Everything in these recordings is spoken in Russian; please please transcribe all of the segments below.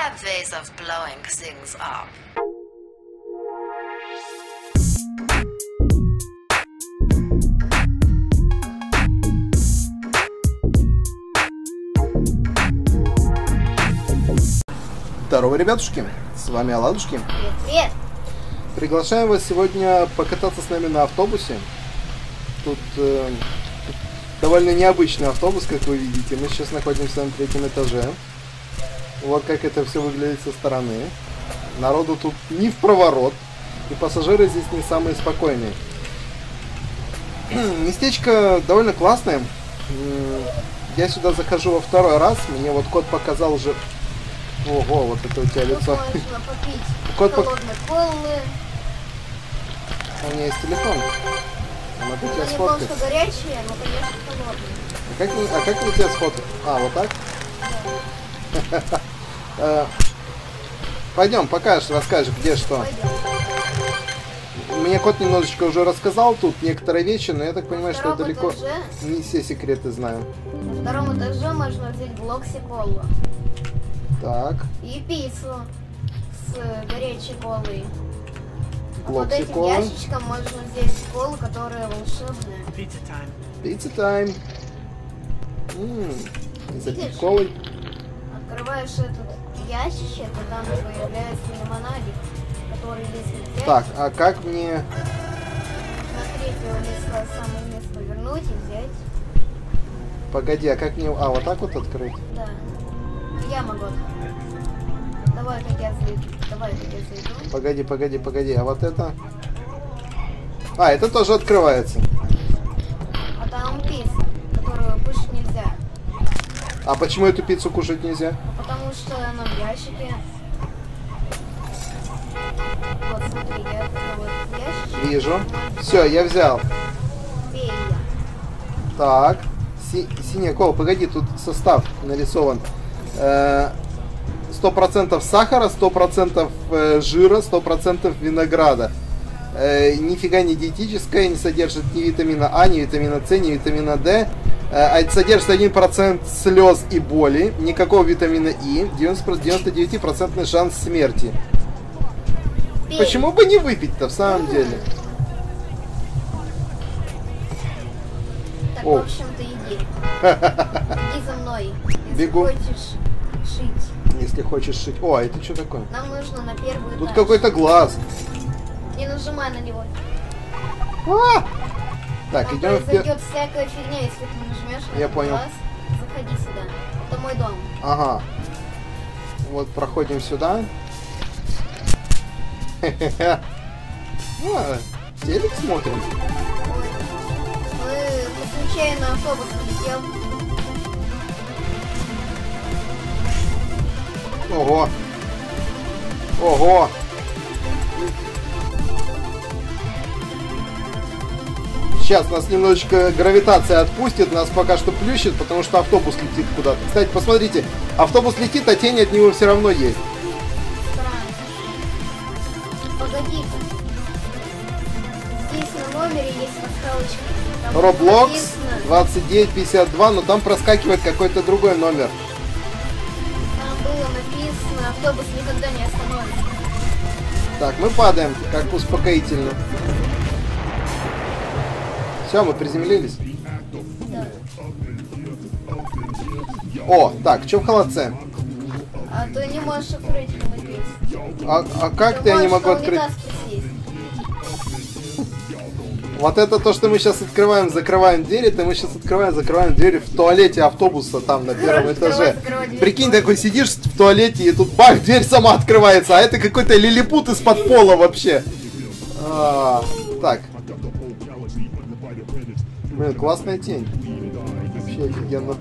have ways of blowing things up. Здорово, ребятушки! С вами Оладушки. Привет, привет. Приглашаем вас сегодня покататься с нами на автобусе. Тут э, довольно необычный автобус, как вы видите. Мы сейчас находимся на третьем этаже. Вот как это все выглядит со стороны. Народу тут не в проворот. И пассажиры здесь не самые спокойные. Местечко довольно классное. Я сюда захожу во второй раз. Мне вот кот показал уже... Ого, вот это у тебя лицо. Кот пок-. У меня есть телефон. Могу тебя сфоткать. но, конечно. А как, а как мне тебя сфоткать? А, вот так? Э, Пойдем, покажешь, расскажешь, где что. Пойдем. Мне кот немножечко уже рассказал тут некоторые вещи, но я так понимаю, что я далеко этаже? не все секреты знаю. На втором этаже можно взять блокси колу Так, и пиццу с горячей колой. А под Блокси этим колы. ящичком можно взять колу, которая волшебная. пицца тайм. Ммм, и запить Видишь? колой. Открываешь этот ящичек, и там появляется лимонадик, который если взять, Так, а как мне... на третьего листа самое место повернуть и взять. Погоди, а как мне... А, вот так вот открыть? Да. Я могу открыть. Давай, как я зайду. Давай, как я зайду. Погоди, погоди, погоди, а вот это... А, это тоже открывается. А там пицца, которую кушать нельзя. А почему эту пиццу кушать нельзя? Потому что она в ящике. Вот, смотри, я ящик. Вижу. Все, я взял. Пей я. Так. Си- синяя кола. Погоди, тут состав нарисован. Э, Сто процентов сахара, сто процентов э, жира, сто процентов винограда. Э, Нифига не диетическое, не содержит ни витамина А, ни витамина С, ни витамина D. Э, а Содержит 1% слез и боли, никакого витамина И, 90 99% шанс смерти. Пей. Почему бы не выпить-то в самом деле? Так, О. в общем-то, иди. Иди за мной. Если Бегу. хочешь шить. Если хочешь шить. О, а это что такое? Нам нужно на первый Тут какой-то глаз. Не нажимай на него. А! Так, идем в пе- произойдет всякая фигня, если ты нажмешь на Я понял. глаз. Заходи сюда. Это мой дом. Ага. Вот проходим сюда. А, телек смотрим. Мы случайно автобус полетел. Ого. Ого. Сейчас нас немножечко гравитация отпустит, нас пока что плющит, потому что автобус летит куда-то. Кстати, посмотрите, автобус летит, а тень от него все равно есть. Странно. Погоди-ка. Здесь на номере есть пасхалочка. Там Roblox написано- 2952, но там проскакивает какой-то другой номер. Там было написано, автобус никогда не остановится. Так, мы падаем, как успокоительно. Все, мы приземлились. Да. О, так, что в холодце? А ты не можешь открыть. А, а как ты я не могу открыть? Вот это то, что мы сейчас открываем, закрываем двери, это мы сейчас открываем, закрываем двери в туалете автобуса там на первом этаже. Прикинь, такой сидишь в туалете, и тут бах, дверь сама открывается, а это какой-то лилипут из-под пола вообще. А, так. Блин, классная тень. Вообще офигенно.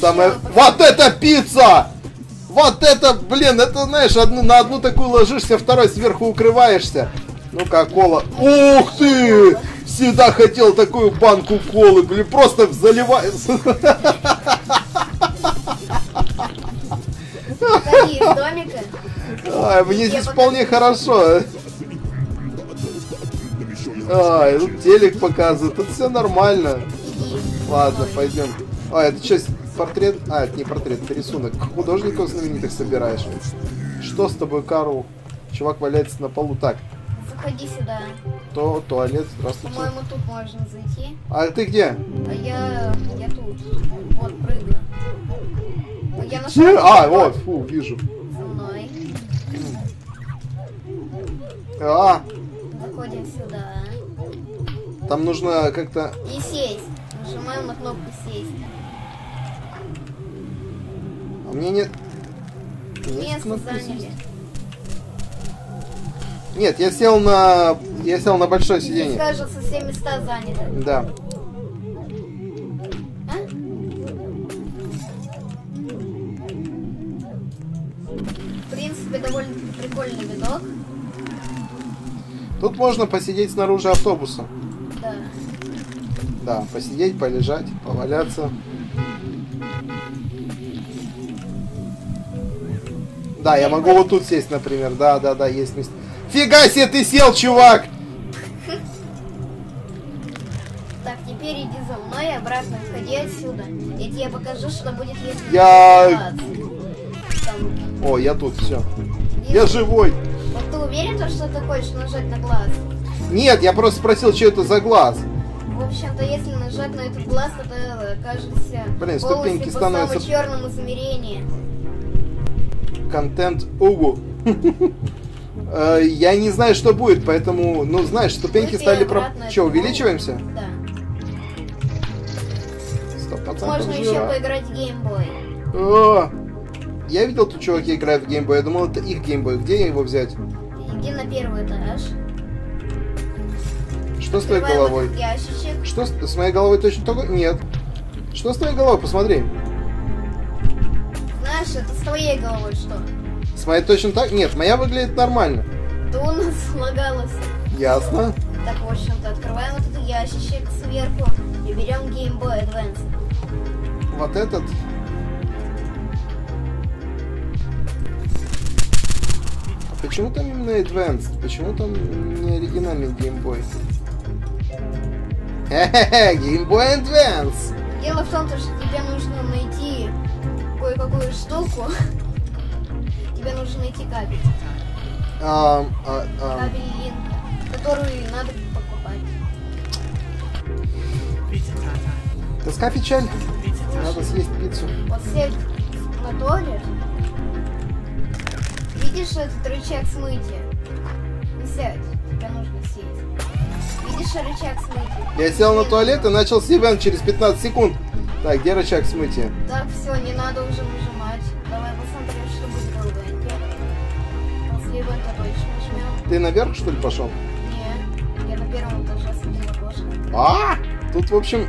Самое... Вот это пицца! Вот это, блин, это, знаешь, одну, на одну такую ложишься, второй сверху укрываешься. Ну-ка, кола. Ух ты! Всегда хотел такую банку колы, блин, просто домика. Ай, мне здесь вполне хорошо. Ай, тут телек показывают, тут все нормально. Ладно, Ой. пойдем. А, это что, портрет... А, это не портрет, это рисунок. Художников знаменитых собираешь. Что с тобой, Карл? Чувак валяется на полу. Так, Заходи сюда. то туалет, здравствуйте. По-моему, тут можно зайти. А ты где? А я... я тут. Вот, прыгаю. Я нашел... А, вот. вот, фу, вижу. За мной. А, Заходим сюда. Там нужно как-то... И сесть. Нажимаем на кнопку сесть. А мне нет... Есть Место заняли. Нет, я сел на... Я сел на большое Здесь, сиденье. кажется, все места заняты. Да. А? В принципе, довольно прикольный видок. Тут можно посидеть снаружи автобуса. Да. Посидеть, полежать, поваляться. Да, я могу вот тут сесть, например. Да, да, да, есть место. Фига себе ты сел, чувак! Так, теперь иди за мной и обратно выходи отсюда. Я тебе покажу, что будет, если... Я- Там, О, я тут, все. если- Я живой. Вот ты уверен, то, что ты хочешь нажать на глаз? Нет, я просто спросил, что это за глаз. В общем-то, если нажать на этот глаз, то ты окажешься Блин, ступеньки по становятся- черному измерению. Контент Угу. Э, Я не знаю, что будет, поэтому, ну, знаешь, ступеньки Выйти стали... Про... Че, увеличиваемся? Да. Можно еще поиграть в геймбой. О, Я видел, тут чуваки играют в геймбой. Я думал, это их геймбой. Где его взять? Иди на первый этаж. Что с твоей головой? ящичек. Что с, с моей головой точно только... Нет. Что с твоей головой? Посмотри. Знаешь, это с твоей головой что? С моей точно так? Нет, моя выглядит нормально. Да у нас слагалось. Ясно. Так, в общем-то, открываем вот этот ящичек сверху и берем Game Boy Advance. Вот этот. А почему там именно Advanced? Почему там не оригинальный Game Boy? Хе-хе-хе, Game Boy Advance! Дело в том, то, что тебе нужно найти кое-какую штуку. Тебе нужно найти кабель. А, а, а, Кабель линка, который надо покупать. тоска печаль. Надо съесть пиццу. Вот сядь на туалет. Видишь этот рычаг смытия? Не сядь, тебе нужно сесть. Видишь рычаг смытия? Я сел на туалет и начал ивент через 15 секунд. Так, где рычаг смытия? Так, все, не надо уже нажимать. Давай посмотрим, что будет в ивенте. После ивента точно нажмем. Ты наверх, что ли, пошел? Не, я на первом этаже смотрю окошко. А! Тут, в общем,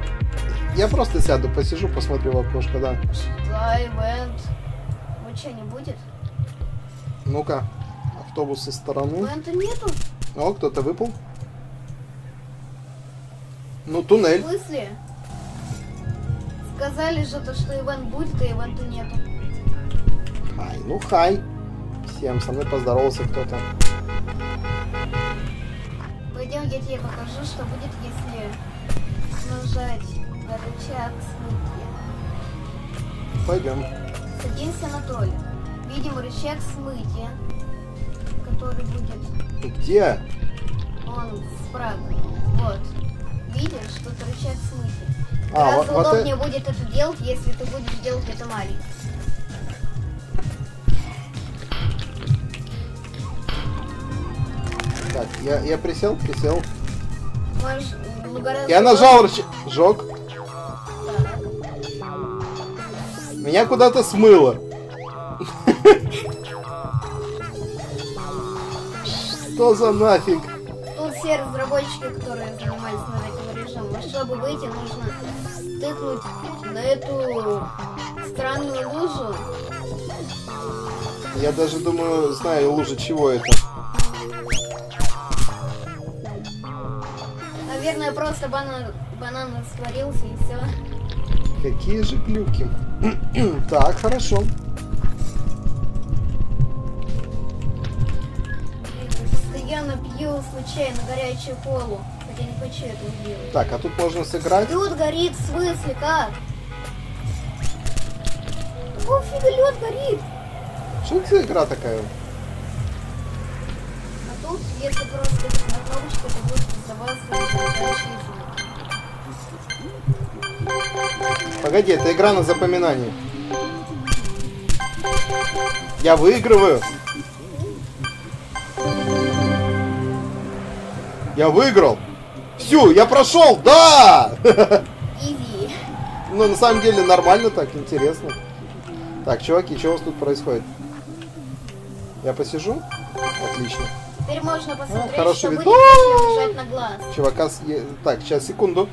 я просто сяду, посижу, посмотрю в окошко, да. Да, ивент. Вот что, не будет? Ну-ка, автобус со стороны. Ивента нету? О, кто-то выпал. Ну, В туннель. смысле? Сказали же то, что ивент будет, а ивента нету. Хай, ну хай. Всем, со мной поздоровался кто-то. Пойдем, я тебе покажу, что будет, если нажать на рычаг смытия. Пойдем. Садимся на туалет. Видим рычаг смытия, который будет Где? он справа. Вот. Видишь, тут рычаг смытия. А, Гораздо вот- вот удобнее будет это делать, если ты будешь делать это маленьким. Так, я, я присел, присел. Можешь, ну, Я нажал. Так. Меня куда-то смыло. Что за нафиг? Тут все разработчики, которые занимались над этим чтобы выйти, нужно тыкнуть на эту странную лужу. Я даже думаю, знаю лучше чего это. Наверное, просто банан, банан растворился и все. Какие же глюки. так, хорошо. Постоянно пью случайно горячую колу, хотя не хочу этого делать. Так, а тут можно сыграть. Тут горит в смысле как? Нифига лед горит. Что это за игра такая? А тут, если просто на кнопочку, то будет создаваться. Погоди, это игра на запоминание. Я выигрываю. Я выиграл. Всю, я прошел, да! Изи. Ну, на самом деле, нормально так, интересно. Так, чуваки, что у вас тут происходит? Я посижу? Отлично. Теперь можно посмотреть, Ну, хороший что вид. будет, на глаз. Чувака Так, сейчас, секунду.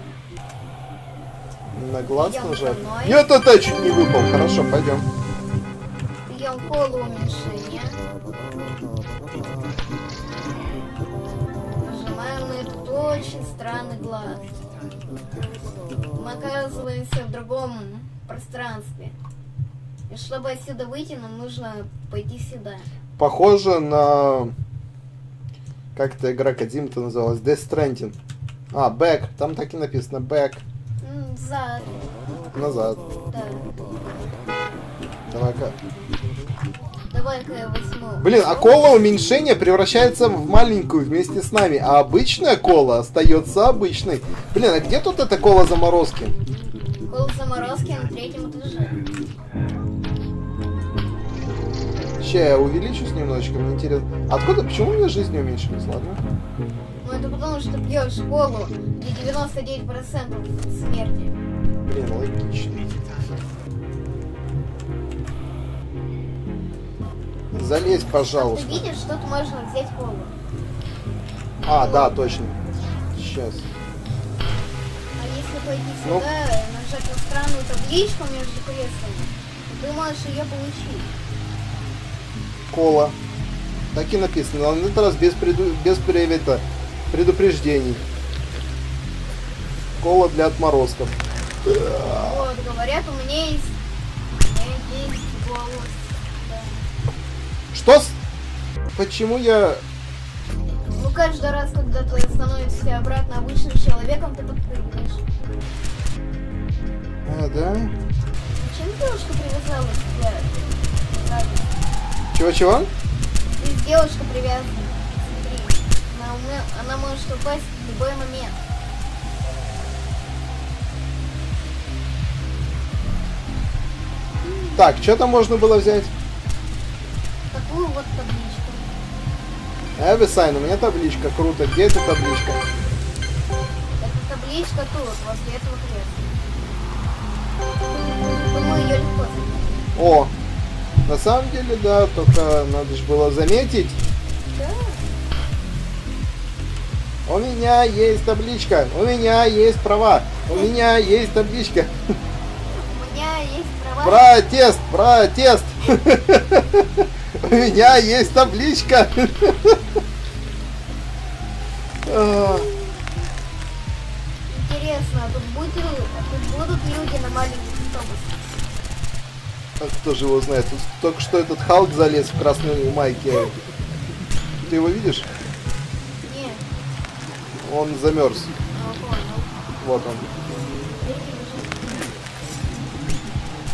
На глаз Идём нажать. это чуть не выпал. Хорошо, пойдем. Берем колу уменьшения. Очень странный глаз. Мы оказываемся в другом пространстве. И чтобы отсюда выйти, нам нужно пойти сюда. Похоже на... Как эта игра Кадим-то называлась? Death Stranding. А, Back. Там так и написано Back. М, Зад. Назад. Да. Давай-ка. Давай-ка я возьму. Блин, а кола уменьшения превращается в маленькую вместе с нами, а обычная кола остается обычной. Блин, а где тут эта кола заморозки? Кол заморозки на третьем этаже. Сейчас я увеличусь немножечко, мне интересно. Откуда, почему у меня жизнь не уменьшилась, ладно? Ну это потому, что пьешь колу, где 99% смерти. Блин, логично. Залезь, Ты пожалуйста. видишь, что тут можно взять колу. А, да, точно. Сейчас. А если пойти Ну. сюда нажать на странную табличку между креслами, ты можешь ее получить. Кола. Так и написано. Но на этот раз без, преду... без это, предупреждений. Кола для отморозков. Вот, говорят, у меня есть... Что с... Почему я... Ну, каждый раз, когда ты становишься обратно обычным человеком, ты подпрыгиваешь. А, да? Зачем девушка привязала себя? Так, Чего-чего? Здесь девушка привязана. Смотри, она, она может упасть в любой момент. Так, что там можно было взять? Такую вот табличку. Эвисайн, у меня табличка. Круто. Где эта табличка? Эта табличка тут, возле этого кресла. Думаю, ее легко заметить. О, на самом деле, да, только надо же было заметить. Да. У меня есть табличка, у меня есть права, у меня есть табличка. У меня есть права. Протест, протест. У меня есть табличка. Интересно, а тут, будет, тут будут люди на маленьких автобусах? а Кто же его знает? Тут только что этот Халк залез в красную майке. Ты его видишь? Нет. Он замерз. Понял. Вот он.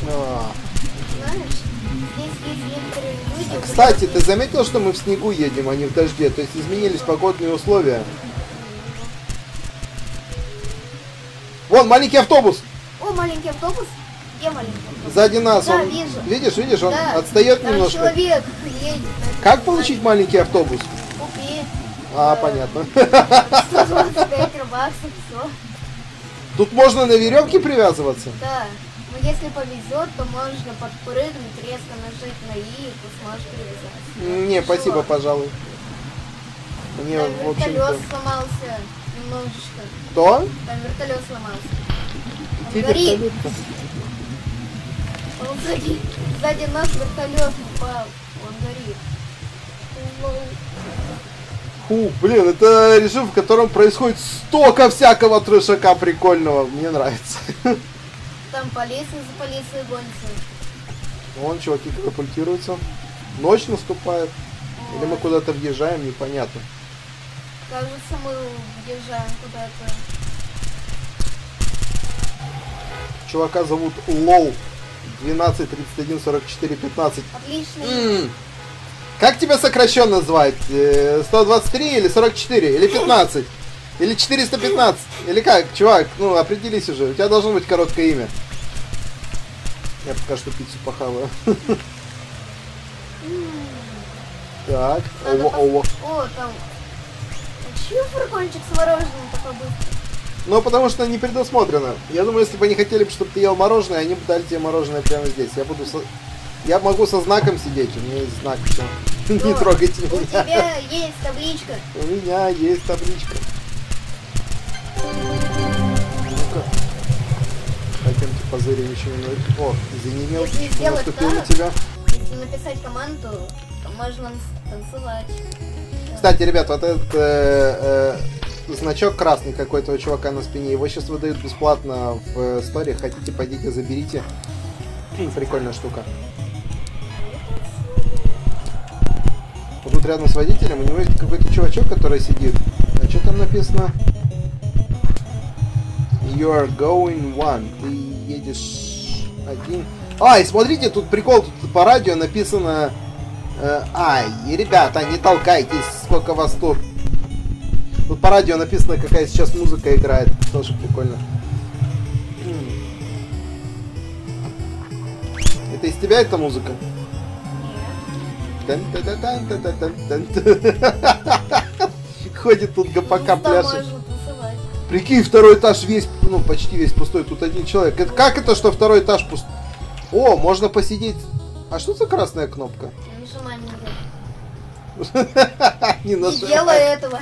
А. Знаешь, Кстати, ты заметил, что мы в снегу едем, а не в дожде? То есть изменились погодные условия. Вон, маленький автобус! О, маленький автобус? Где маленький автобус? Сзади нас. Да, он... вижу. Видишь, видишь, он Да, отстает там немножко. человек едет. Как получить маленький автобус? Купи. А, Да. понятно. 125 баксов, все. Тут можно на веревке привязываться? Да. Но если повезет, то можно подпрыгнуть, резко нажать на И, и ты сможешь привязаться. Не, спасибо, Всё. пожалуй. Мне, Там в вертолет общем-то... сломался немножечко. Кто? Там вертолет сломался. Он горит. Он сзади, сзади нас вертолет упал. Он горит. Фу, блин, это режим, в котором происходит столько всякого трешака прикольного. Мне нравится. Там полиция за полицией гонится. Вон чуваки катапультируются. Ночь наступает. Или мы Ой, куда-то въезжаем, непонятно. Кажется, мы въезжаем куда-то. Чувака зовут Лол. 12, 31, 44, 15. Отлично. М. Как тебя сокращенно звать? Э, 123 или 44? Или 15? Или 415? Или как? Чувак, ну определись уже. У тебя должно быть короткое имя. Я пока что пиццу похаваю. Так, Надо ова. О, там. Чё фургончик с мороженым такой быстрый? Ну, потому что не предусмотрено. Я думаю, если бы они хотели, чтобы ты ел мороженое, они бы дали тебе мороженое прямо здесь. Я буду со... Я могу со знаком сидеть, у меня есть знак, все. Не О, трогайте У меня. тебя есть табличка. У меня есть табличка. Позырим еще немного. О, извини, мелкий, сделать наступил на тебя. Если написать команду, то можно танцевать. Кстати, ребят, вот этот э, э, значок красный какой-то у чувака на спине, его сейчас выдают бесплатно в э, сторе. Хотите, пойдите, заберите. Прикольная штука. Вот тут рядом с водителем у него есть какой-то чувачок, который сидит. А что там написано? You are going one. Ты едешь один. А, и смотрите, тут прикол, тут по радио написано... э, Ай, и, ребята, не толкайтесь, сколько вас тут. Тут по радио написано, какая сейчас музыка играет. Тоже прикольно. Это из тебя эта музыка? Ходит тут Там пляшет. Прикинь, второй этаж весь, ну, почти весь пустой. Тут один человек. Это как это, что второй этаж пустой? О, можно посидеть. А что за красная кнопка? Нажимай. Не Не нажимай. делай этого.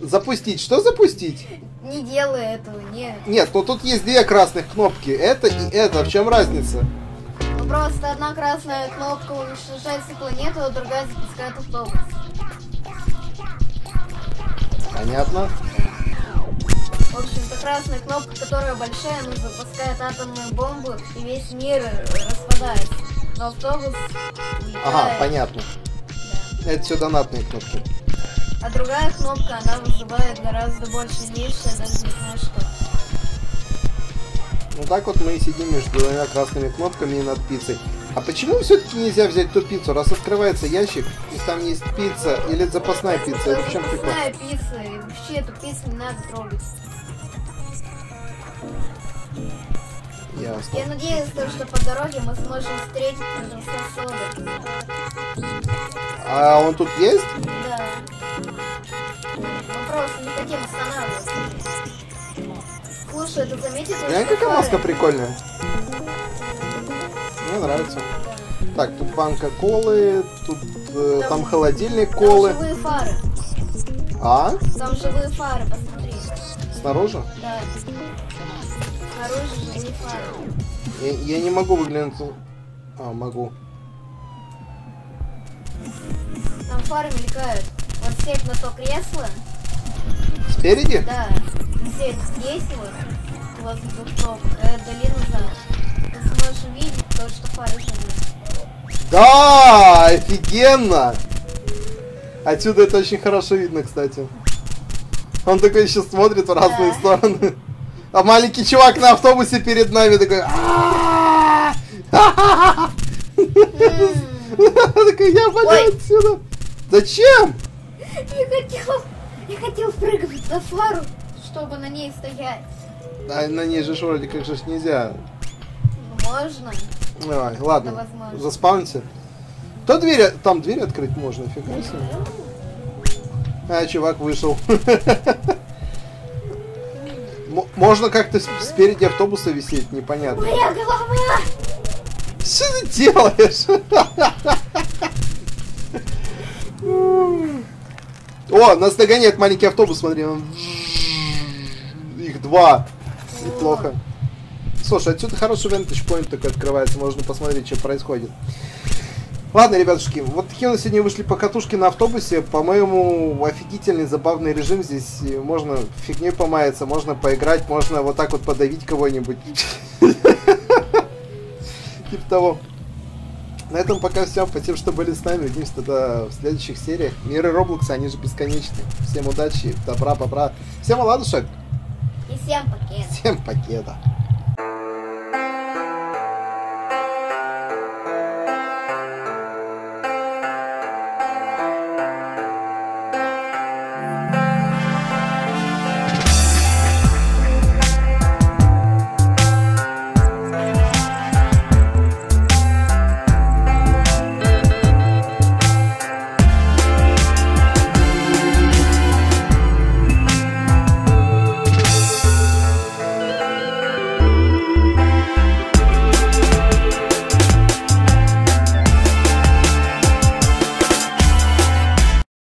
Запустить. Что запустить? Не делай этого, нет. Нет, ну тут есть две красных кнопки. Это и это. В чем разница? Ну просто одна красная кнопка уничтожает всю планету, а другая запускает автобус. Понятно. В общем-то, красная кнопка, которая большая, она запускает атомную бомбу, и весь мир распадается. Но автобус улетает. Ага, понятно. Да. Это все донатные кнопки. А другая кнопка, она вызывает гораздо больше ниша, я даже не знаю что. Ну так вот мы и сидим между двумя красными кнопками и над пиццей. А почему все-таки нельзя взять ту пиццу? Раз открывается ящик, и там есть пицца или запасная пицца, это в чем прикол? Запасная пицца, и вообще эту пиццу не надо трогать. Ясно. Я надеюсь, то, что по дороге мы сможем встретить соды. А он тут есть? Да. Мы просто не хотим останавливаться. Слушай, ты заметил, то, Глянь, что какая маска прикольная. Мне нравится. Так, тут банка колы, тут э, Там- там холодильник Там колы. живые фары. А? Там живые фары, посмотри. Снаружи? Да. Снаружи живые фары. Я, я не могу выглянуть. А, могу. Там фары мелькают. Вот сеть на то кресло. Спереди? Да. Сеть здесь вот. Возле двух кнопок. А долину за. Ты сможешь увидеть то, что фары живые. Да, офигенно! Отсюда это очень хорошо видно, кстати. Он такой еще смотрит в разные Да. стороны. А маленький чувак на автобусе перед нами такой... Такой, я пойду Ой. отсюда. Зачем? Я хотел, я хотел прыгнуть на фару, чтобы на ней стоять. А на ней же вроде как же нельзя. Можно. Давай, ладно, заспаунься. То дверь, там дверь открыть можно, фига себе. А, чувак вышел. Можно как-то спереди автобуса висеть, непонятно. Моя голова! Что ты делаешь? О, нас догоняет маленький автобус, смотри. Их два. Неплохо. Слушай, отсюда хороший vantage point такой открывается, можно посмотреть, что происходит. Ладно, ребятушки, вот такие у нас сегодня вышли покатушки на автобусе. По-моему, офигительный, забавный режим. Здесь можно фигней помаяться, можно поиграть, можно вот так вот подавить кого-нибудь. Типа того. На этом пока все. Спасибо, что были с нами. Увидимся тогда в следующих сериях. Миры Роблокса, они же бесконечны. Всем удачи, добра, бобра. Всем оладушек, И всем пакет. всем пакета.